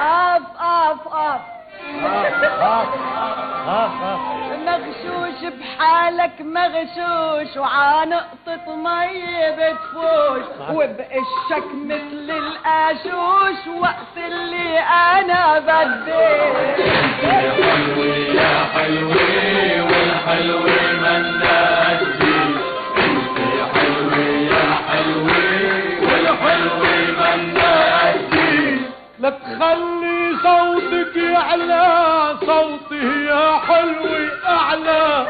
اف اف اف مغشوش بحالك مغشوش وعانقطة مية بتفوش. وبقشك مثل القاشوش وقت اللي أنا بدي يعلى صوتي يا حلوة أعلى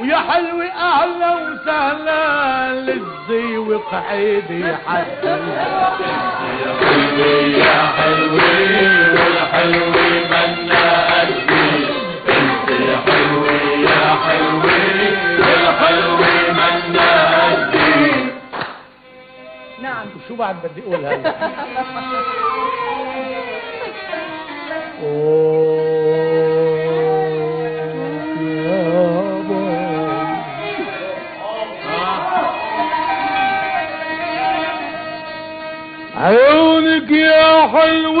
ويا حلوة أهلا وسهلا للزي وقعيدي حتى يا والحلوة منا انت يا حلوة يا حلوة والحلوة منا قدي نعم. شو بعد بدي أقول هلا عيونك يا حلوة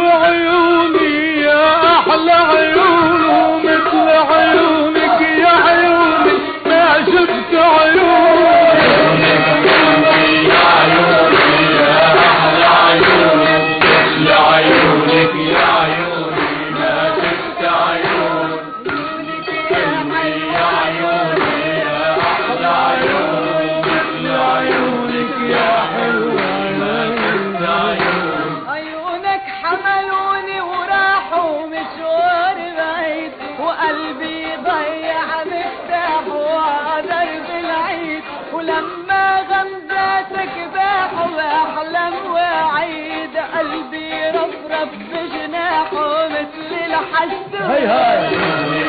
ولما غمزاتك باحوا بحلم وعيد قلبي رفرف بجناحه مثل الحسود هاي هاي.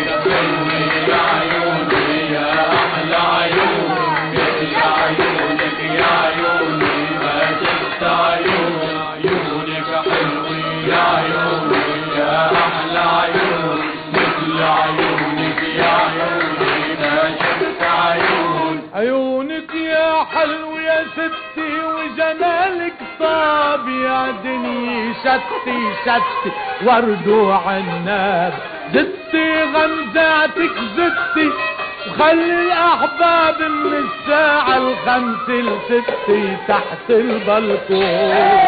عيونك يا حلو يا ستي وجمالك طاب يا دنيا شتي شتي ورد وعناب زتي غمزاتك زتي وخلي الأحباب من الساعة الخمس لستي تحت البلكون.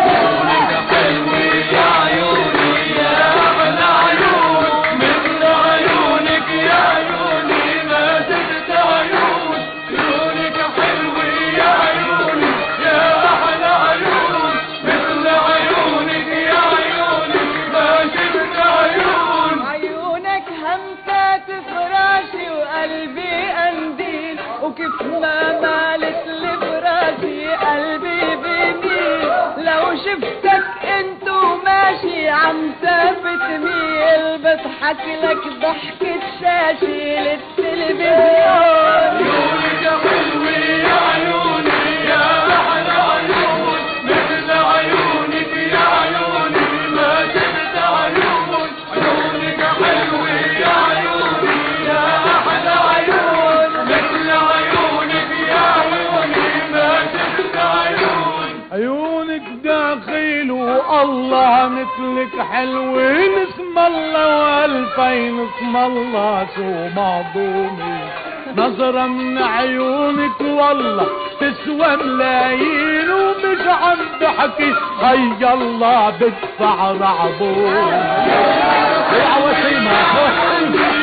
وكيف ما مالت لفراشي قلبي بميل. لو شفتك انت وماشي عم ثابت ميل بضحك لك ضحكة شاشي للتلفزيون والله مثلك حلوين اسم الله وألفين اسم الله شو معظومي نظرة من عيونك والله تسوى ملايين ومش عم بحكي. هيا الله بدفع رعبون يا وسيمة.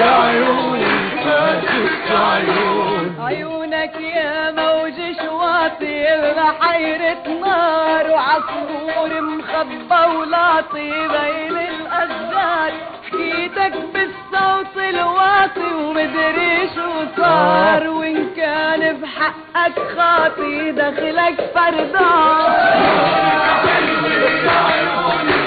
يا عيوني شفت عيون. عيونك يا موج شواطي بحيرة نار وعصفور مخبى ولاطي بين الأشجار حكيتك بالصوت الواطي ومدري شو صار. وإن كان بحقك خاطي دخلك فردان يا عيوني